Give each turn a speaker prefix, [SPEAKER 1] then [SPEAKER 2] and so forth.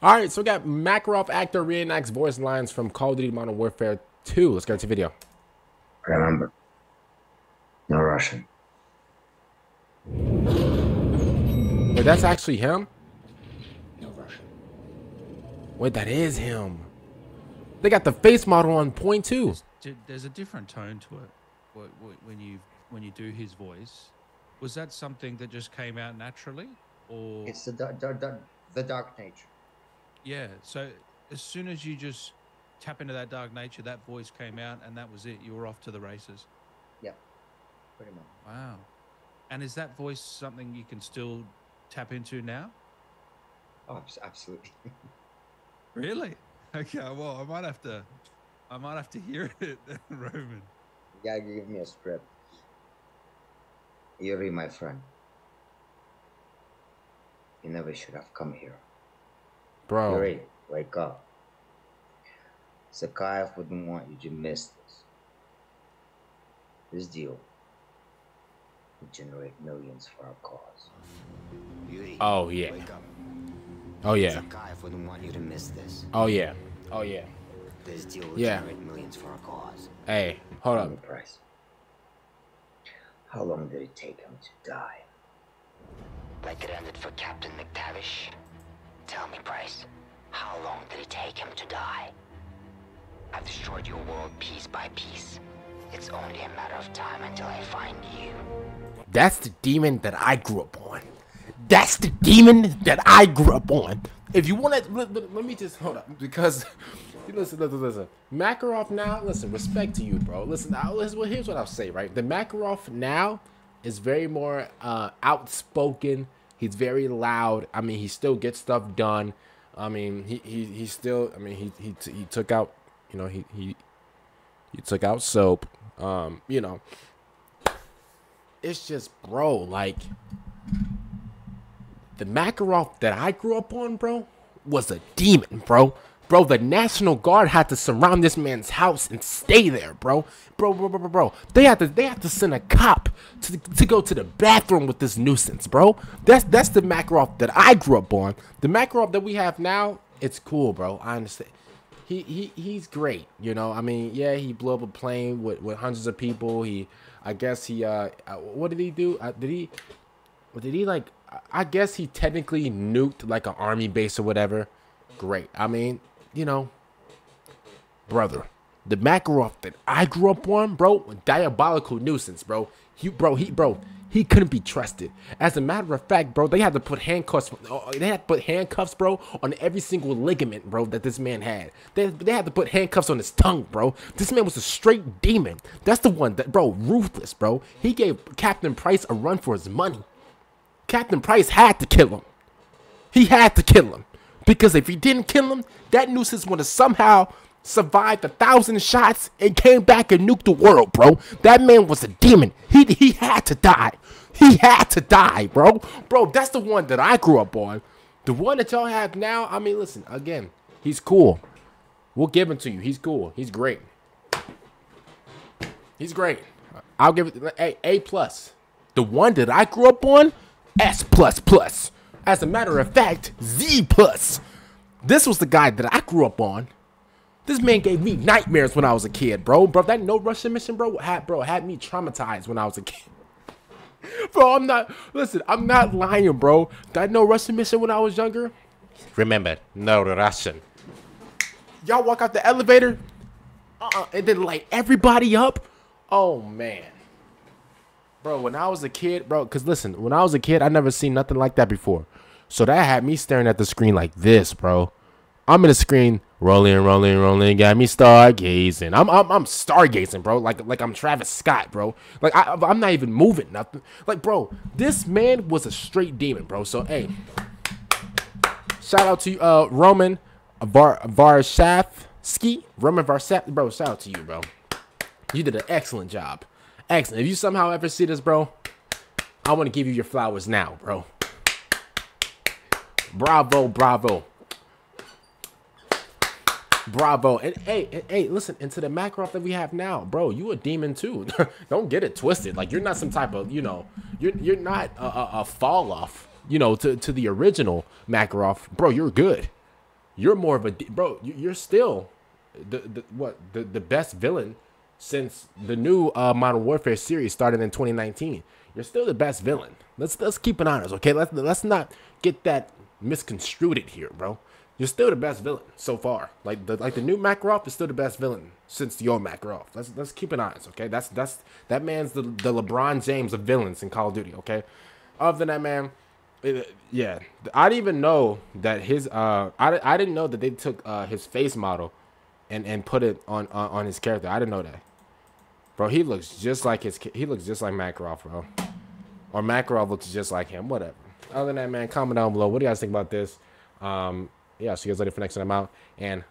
[SPEAKER 1] All right, so we got Makarov actor reenacts voice lines from Call of Duty Modern Warfare 2. Let's get into video.
[SPEAKER 2] Remember, no Russian.
[SPEAKER 1] Wait, that's actually him?
[SPEAKER 2] No Russian.
[SPEAKER 1] Wait, that is him. They got the face model on point too.
[SPEAKER 3] There's, there's a different tone to it wh- wh- when you when you do his voice. Was that something that just came out naturally, or
[SPEAKER 2] It's the dark, dark, dark, the dark nature.
[SPEAKER 3] Yeah? So as soon as you just tap into that dark nature, that voice came out, and that was it. You were off to the races.
[SPEAKER 2] Yeah, pretty much.
[SPEAKER 3] Wow. And is that voice something you can still tap into now?
[SPEAKER 2] Oh, absolutely.
[SPEAKER 3] Really? Okay. Well, I might have to. I might have to hear it, Roman.
[SPEAKER 2] you gotta give me a script. Yuri, my friend. You never should have come here.
[SPEAKER 1] Bro.
[SPEAKER 2] Yuri, wake up. Zakhaev wouldn't want you to miss this. This deal would generate millions for our cause.
[SPEAKER 4] Yuri,
[SPEAKER 1] Oh, yeah.
[SPEAKER 4] Wake up.
[SPEAKER 1] Oh, yeah.
[SPEAKER 4] Zakhaev wouldn't want you to miss this.
[SPEAKER 1] Oh, yeah. Oh, yeah.
[SPEAKER 4] This deal will
[SPEAKER 1] Yeah.
[SPEAKER 4] generate millions for our cause.
[SPEAKER 1] Hey, hold
[SPEAKER 2] on. me. Price. How long did it take him to die?
[SPEAKER 4] Like it ended for Captain McTavish. Tell me, Price, how long did it take him to die? I've destroyed your world piece by piece. It's only a matter of time until I find you.
[SPEAKER 1] That's the demon that I grew up on. That's the demon that I grew up on. If you want to, let, let- let me just hold up because listen, listen, listen. Makarov now, listen, respect to you, bro. Listen, now, listen, well, here's what I'll say, right? The Makarov now is very more uh, outspoken. He's very loud. I mean, he still gets stuff done. I mean, he he, he still. I mean, he he he took out. You know, he he he took out soap. Um, you know, it's just, bro, like the Makarov that I grew up on, bro, was a demon, bro. Bro, the National Guard had to surround this man's house and stay there, bro. Bro, bro, bro, bro, bro. They had to they had to send a cop to, to go to the bathroom with this nuisance, bro. That's that's the Makarov that I grew up on. The Makarov that we have now, it's cool, bro. I understand. He, he he's great, you know. I mean, yeah, he blew up a plane with, with hundreds of people. He, I guess he, uh, uh, what did he do? Uh, did he, did he like? I guess he technically nuked like an army base or whatever. Great. I mean, you know, brother, the Makarov that I grew up on, bro, diabolical nuisance, bro. He, bro, he, bro, he couldn't be trusted. As a matter of fact, bro, they had to put handcuffs. oh, They had to put handcuffs, bro, on every single ligament, bro, that this man had. They, they had to put handcuffs on his tongue, bro. This man was a straight demon. That's the one that, bro, ruthless, bro. He gave Captain Price a run for his money. Captain Price had to kill him. He had to kill him. Because if he didn't kill him, that nuisance would have somehow survived a thousand shots and came back and nuked the world, bro. That man was a demon. He he had to die. He had to die, bro. Bro, that's the one that I grew up on. The one that y'all have now, I mean, listen, again, he's cool. We'll give him to you. He's cool. He's great. He's great. I'll give it a A plus. The one that I grew up on, S plus plus. As a matter of fact, Z plus. This was the guy that I grew up on. This man gave me nightmares when I was a kid, bro. Bro, that no Russian mission, bro, had bro had me traumatized when I was a kid. Bro, I'm not listen, I'm not lying, bro. That no Russian mission when I was younger. Remember, no Russian. Y'all walk out the elevator, uh-uh, and then light everybody up. Oh man. Bro, when I was a kid, bro, because listen, when I was a kid, I never seen nothing like that before. So that had me staring at the screen like this, bro. I'm in the screen, rolling, rolling, rolling, got me stargazing. I'm, I'm, I'm stargazing, bro. Like, like I'm Travis Scott, bro. Like I, I'm not even moving, nothing. Like, bro, this man was a straight demon, bro. So, hey, shout out to uh Roman Var Varshavsky, Roman Varshav, bro. Shout out to you, bro. You did an excellent job. Excellent. If you somehow ever see this, bro, I want to give you your flowers now, bro. Bravo, bravo. Bravo. And hey, and, hey, listen, into the Makarov that we have now, bro, you a demon too. Don't get it twisted. Like you're not some type of, you know, you're you're not a, a, a fall off, you know, to, to the original Makarov. Bro, you're good. you're more of a bro. you- You're still the, the what the, the best villain since the new uh, Modern Warfare series started in 2019. You're still the best villain. Let's let's keep it honest, okay? Let's let's not get that misconstrued here, bro. You're still the best villain so far. Like the like the new Makarov is still the best villain since the old Makarov. Let's let's keep it honest, okay? That's that's that man's the the LeBron James of villains in Call of Duty, okay? Other than that, man, it- yeah, I didn't even know that his uh, I, I didn't know that they took uh his face model, and and put it on on, on his character. I didn't know that, bro. He looks just like his he looks just like Makarov, bro, or Makarov looks just like him. Whatever. Other than that, man, comment down below. What do you guys think about this? Um, yeah, see you guys later for next time I'm out, and